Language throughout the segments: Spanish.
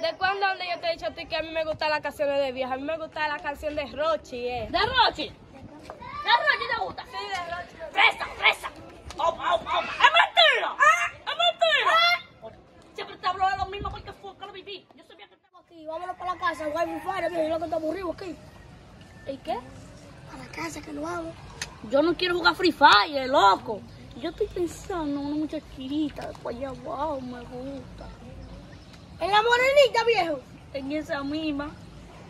¿De cuándo donde yo te he dicho a ti que a mí me gustan las canciones de vieja? A mí me gusta la canción de Rochi, eh. ¿De Rochi? ¿De Rochi te gusta? Sí, de Rochi. ¡Presa, presa! ¡Opa, opa, opa! ¡Es mentira! ¡Es mentira! Siempre te hablo de lo mismo porque fue que lo viví. Yo sabía que estaba Aquí, vámonos para la casa, guay, mi padre, mira, lo que está aburrido aquí. ¿Y qué? A la casa que nos vamos. Yo no quiero jugar Free Fire, loco. Yo estoy pensando en una muchachita de allá abajo, me gusta. En la morenita, viejo. En esa misma.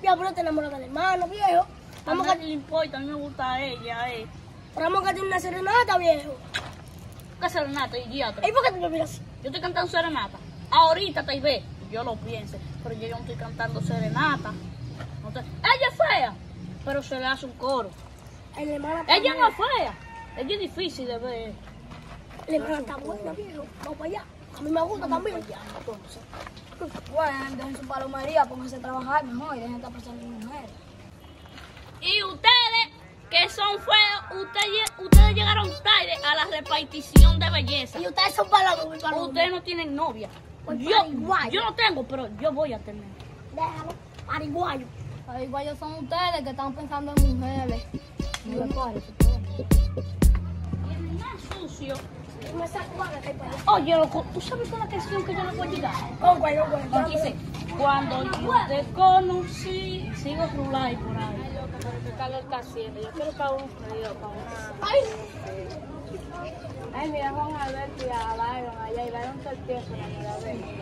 Ya, pero te enamoras del hermano, viejo. A Vamos a, le importa, a mí me gusta ella, eh. pero vamos a tener una serenata, viejo. ¿Qué serenata, idiota? ¿Y por qué tú me miras así? Yo estoy cantando serenata. Ahorita tal vez yo lo piense, pero yo no estoy cantando serenata. No te- Ella es fea, pero se le hace un coro. El hermano Ella no es fea. Ella es difícil de ver. El hermano está buena, viejo. Vamos para allá. A mí me gusta también. Entonces, Bueno, dejen su palomería, pónganse a trabajar mejor y dejen de estar pasando mujeres. y ustedes que son feos, ustedes, ustedes llegaron tarde a la repartición de belleza. Y ustedes son palomos. Ustedes no tienen novia. Pues Yo, pariguayo. yo no tengo, pero yo voy a tener. Déjalo. Pariguayo. Igual son ustedes que están pensando en mujeres. No me parece. Más sucio. Me saco. Oye, loco, ¿tú sabes con la canción que yo le voy a llegar? Oh, güey, güey. Aquí dice, cuando yo te conocí, sigo rulay por ahí. ¿Qué calor está haciendo? Yo quiero para un frío, para una... Ay, Ay, mira, Juan Alberto y a Byron allá y Byron todo el tiempo.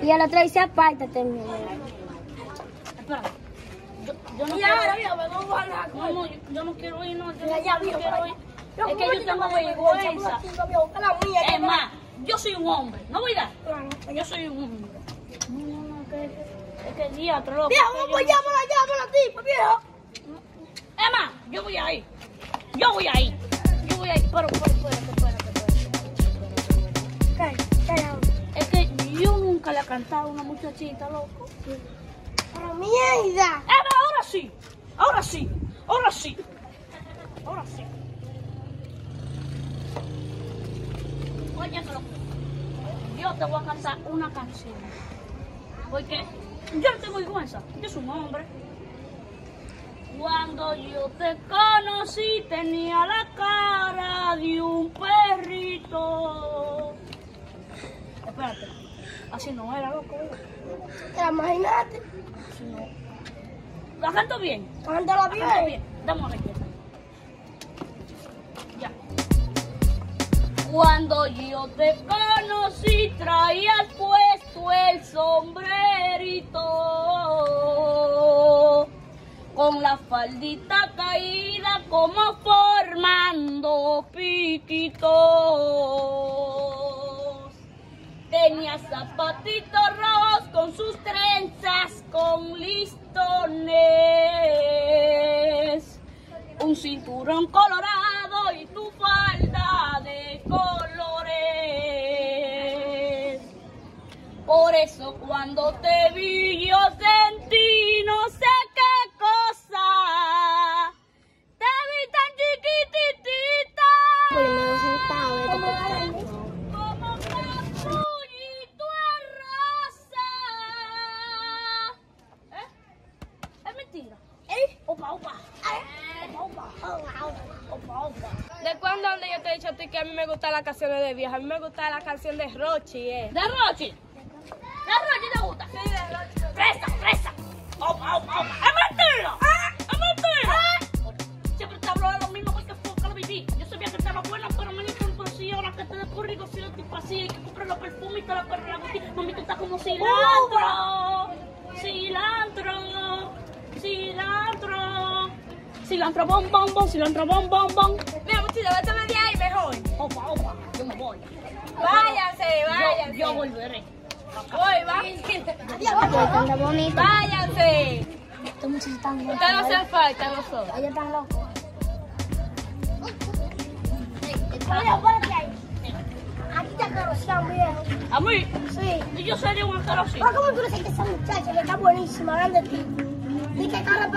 Y a la otra dice apártate, mi. Espera, yo, yo no quiero... mira, me voy a bajar. No, no, yo, yo no quiero ir, no, yo no, ya, quiero ir. Es que yo tengo vergüenza. Es más, yo soy un hombre, no voy a dar. Yo soy un hombre. Es que el día, loco. Viejo, que vamos yo- allá, para allá, para la tipa, viejo. Es más, yo voy a ir. Yo voy a ir. Yo voy a ir. Pero, pero. Es que yo nunca le he cantado a una muchachita, loco. Pero mierda. Ahora sí. Ahora sí. Ahora sí. Ahora sí. Yo te voy a cantar una canción. Porque yo no tengo vergüenza. Yo soy un hombre. Cuando yo te conocí tenía la cara de un perrito. Espérate. Así no era, loco. ¿Te imaginaste? Así no. ¿La canto bien? Cántala bien. bien. Dame una Cuando yo te conocí traías puesto el sombrerito con la faldita caída como formando piquitos. Tenía zapatitos rojos con sus trenzas con listones. Un cinturón colorado y tu cuando te vi yo sentí no sé qué cosa. Te vi tan chiquititita. Como en rosa. ¿Eh? Es mentira. ¿Eh? Opa, opa. Opa, opa. Opa, opa. ¿De cuándo yo te he dicho a ti que a mí me gustan las canciones de vieja? A mí me gusta la canción de Rochi, eh. ¿De Rochi? Cilantro. Bom, bom, bom. Cilantro, bom, bom, bom. Mira, muchachos, vete de ahí mejor. Opa, opa. Yo me voy. Váyanse, Yo, váyanse. yo volveré. Voy, váyanse. Váyanse. Estos muchachos están locos. Ustedes no hacen falta, nosotros. Ellos están locos. Aquí te viejo. A mí, Sí. y yo sería un asqueroso. Pero ¿cómo tú le dices que esa muchacha que está buenísima, grande de ti? Cara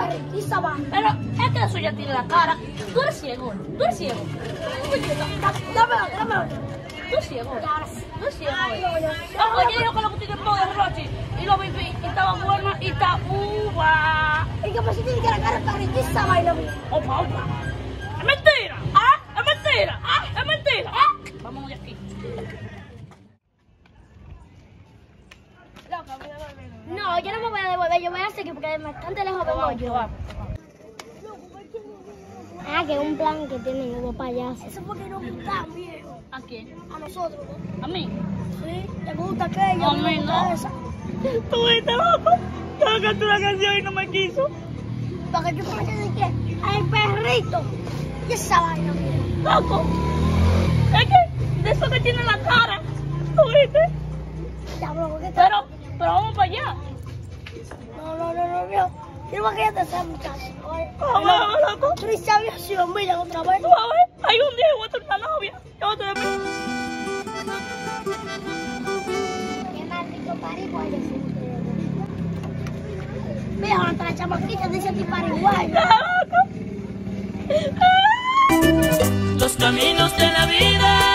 va. Pero es que eso ya tiene la cara. Tú eres ciego, tú eres ciego. Dámelo. Tú eres ciego. Eres ciego. Ojo, yo que lo que tiene poder, Rochi. y lo viví, y estaba buena, y está uva. ¿Y qué pasa? Tiene que la cara para ¿Qué esa vaina, mía? Opa, opa. Es mentira, ¿ah? Es mentira, ¿ah? Es mentira, ¿ah? Vámonos de aquí. No, yo no me voy a devolver, yo voy a seguir porque de bastante lejos vengo yo. Ah, que es un plan que tienen los payasos. Eso porque no gustan, viejo. ¿A quién? A nosotros, ¿no? ¿A mí? Sí, te gusta aquella, No, a mí no. esa. Tú viste, loco. Yo canté una canción y no me quiso. Porque tú sabes de qué? Ay, perrito. Y esa vaina, mira. Loco. Es que de eso que tiene la cara. ¿Tú viste? Ya, bro, ¿qué tal? Pero, pero vamos para allá. No, no, no, no, viejo. Yo no voy a quedarte esa muchacha. Vamos, loco. Tú ni sabías si lo miran otra vez. Tú a ver, hay un día que voy a tener una novia. Llévate de mí. Qué maldito parihuayo Viejo, hasta la chamaquita dice que parihuayo. Ya, loco. Los caminos de la vida